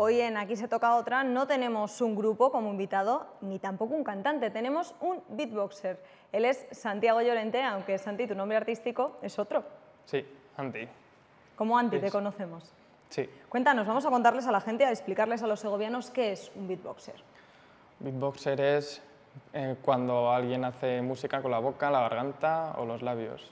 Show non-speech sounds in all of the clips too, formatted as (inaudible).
Hoy en Aquí se toca otra no tenemos un grupo como invitado ni tampoco un cantante, tenemos un beatboxer. Él es Santiago Llorente, aunque Santi, tu nombre artístico es otro. Sí, Anti. Como Anti te conocemos. Sí. Cuéntanos, vamos a contarles a la gente, a explicarles a los segovianos qué es un beatboxer. Beatboxer es eh, cuando alguien hace música con la boca, la garganta o los labios.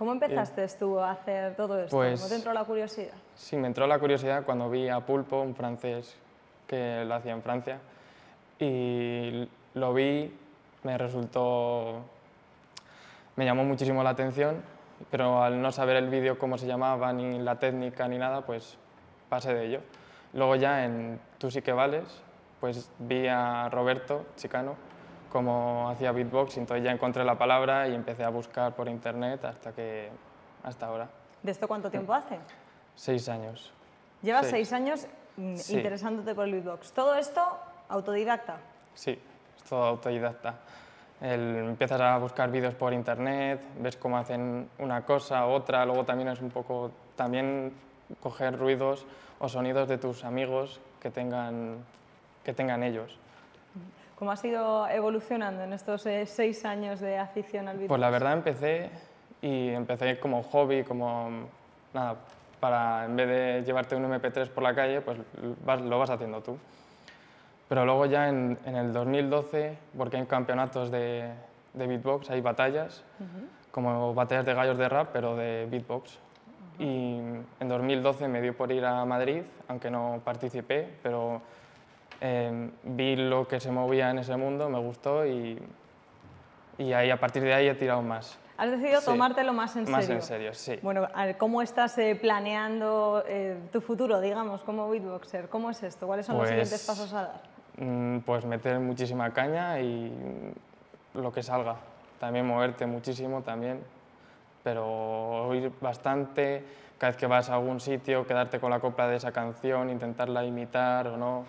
¿Cómo empezaste tú a hacer todo esto? Pues, ¿Cómo te entró la curiosidad? Sí, me entró la curiosidad cuando vi a Pulpo, un francés que lo hacía en Francia, y lo vi, me resultó, me llamó muchísimo la atención, pero al no saber el vídeo cómo se llamaba, ni la técnica, ni nada, pues pasé de ello. Luego ya en Tú sí que vales, pues vi a Roberto Chicano cómo hacía beatbox, entonces ya encontré la palabra y empecé a buscar por internet hasta que hasta ahora. ¿De esto cuánto tiempo hace? Seis años. Llevas seis, años mm, interesándote por el beatbox. ¿Todo esto autodidacta? Sí, es todo autodidacta. empiezas a buscar vídeos por internet, ves cómo hacen una cosa, otra, luego también es un poco también coger ruidos o sonidos de tus amigos que tengan, que tengan ellos. ¿Cómo has ido evolucionando en estos eh, seis años de afición al beatbox? Pues la verdad empecé y empecé como hobby, como nada, para en vez de llevarte un MP3 por la calle, pues lo vas haciendo tú. Pero luego ya en, el 2012, porque hay campeonatos de, de beatbox, hay batallas, como batallas de gallos de rap, pero de beatbox. Y en 2012 me dio por ir a Madrid, aunque no participé, pero Em, vi lo que se movía en ese mundo, me gustó y, y ahí, a partir de ahí he tirado más. ¿Has decidido tomártelo más en serio? Más en serio, sí. Bueno, ¿cómo estás eh, planeando eh, tu futuro, digamos, como beatboxer? ¿Cómo es esto? ¿Cuáles son los siguientes pues, pasos a dar? Mm, pues meter muchísima caña y lo que salga. También moverte muchísimo también, pero oír bastante, cada vez que vas a algún sitio, quedarte con la copla de esa canción, intentarla imitar o no.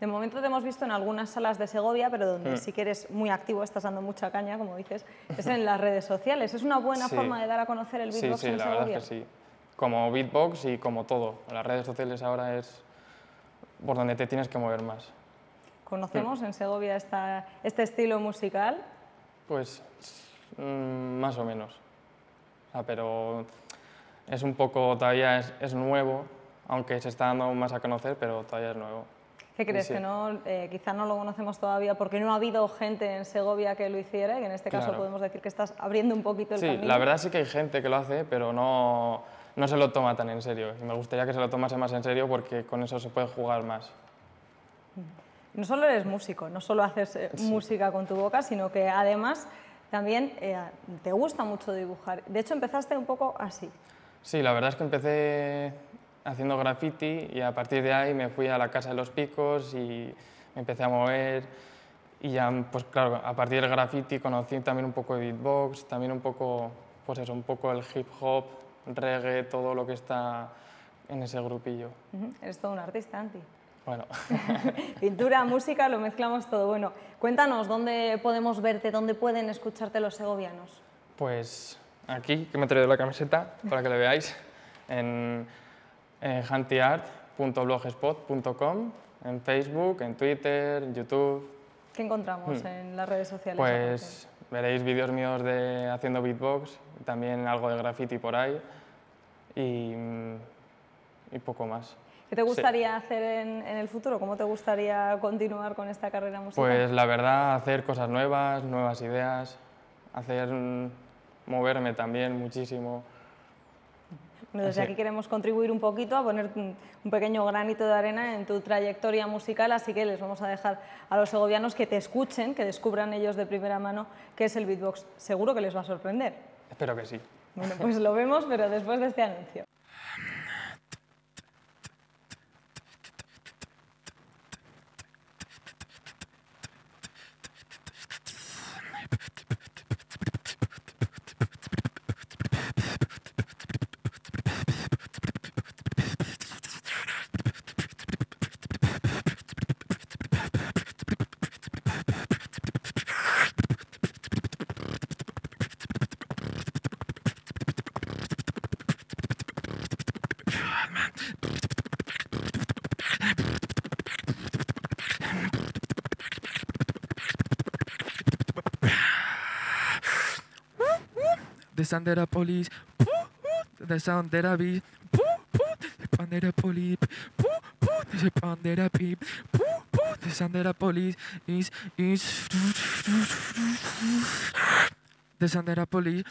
De momento te hemos visto en algunas salas de Segovia, pero donde mm. sí que eres muy activo, estás dando mucha caña, como dices, es en (laughs) las redes sociales. ¿Es una buena forma de dar a conocer el beatbox sí, sí, la Verdad es que sí. Como beatbox y como todo. Las redes sociales ahora es por donde te tienes que mover más. ¿Conocemos mm. en Segovia esta, este estilo musical? Pues mm, más o menos. pero es un poco, todavía es, es nuevo, aunque se está dando más a conocer, pero todavía es nuevo. ¿Qué crees? Que no, eh, quizá no lo conocemos todavía porque no ha habido gente en Segovia que lo hiciera y en este caso podemos decir que estás abriendo un poquito el sí, la verdad sí que hay gente que lo hace, pero no, no se lo toma tan en serio. Y me gustaría que se lo tomase más en serio porque con eso se puede jugar más. No solo eres músico, no solo haces eh, música con tu boca, sino que además también eh, te gusta mucho dibujar. De hecho, empezaste un poco así. Sí, la verdad es que empecé haciendo graffiti y a partir de ahí me fui a la Casa de los Picos y me empecé a mover y ya, pues claro, a partir del graffiti conocí también un poco de beatbox, también un poco, pues eso, un poco el hip hop, reggae, todo lo que está en ese grupillo. Eres todo un artista, Anti. Bueno. (laughs) Pintura, música, lo mezclamos todo. Bueno, cuéntanos, ¿dónde podemos verte, dónde pueden escucharte los segovianos? Pues aquí, que me he traído la camiseta para que la veáis, en en hantiart.blogspot.com, en Facebook, en Twitter, en YouTube. ¿Qué encontramos hmm. en las redes sociales? Pues veréis vídeos míos de haciendo beatbox, también algo de graffiti por ahí y, poco más. ¿Qué te gustaría hacer en, en, el futuro? ¿Cómo te gustaría continuar con esta carrera musical? Pues la verdad, hacer cosas nuevas, nuevas ideas, hacer moverme también muchísimo desde aquí queremos contribuir un poquito a poner un pequeño granito de arena en tu trayectoria musical, así que les vamos a dejar a los segovianos que te escuchen, que descubran ellos de primera mano qué es el beatbox. Seguro que les va a sorprender. Espero que sí. Bueno, pues lo vemos, pero después de este anuncio. The sound of the police, the sound of the beat, the sound of the police, the sound the beat, the sound of the police is is the sound of the police.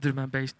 Dus mijn base.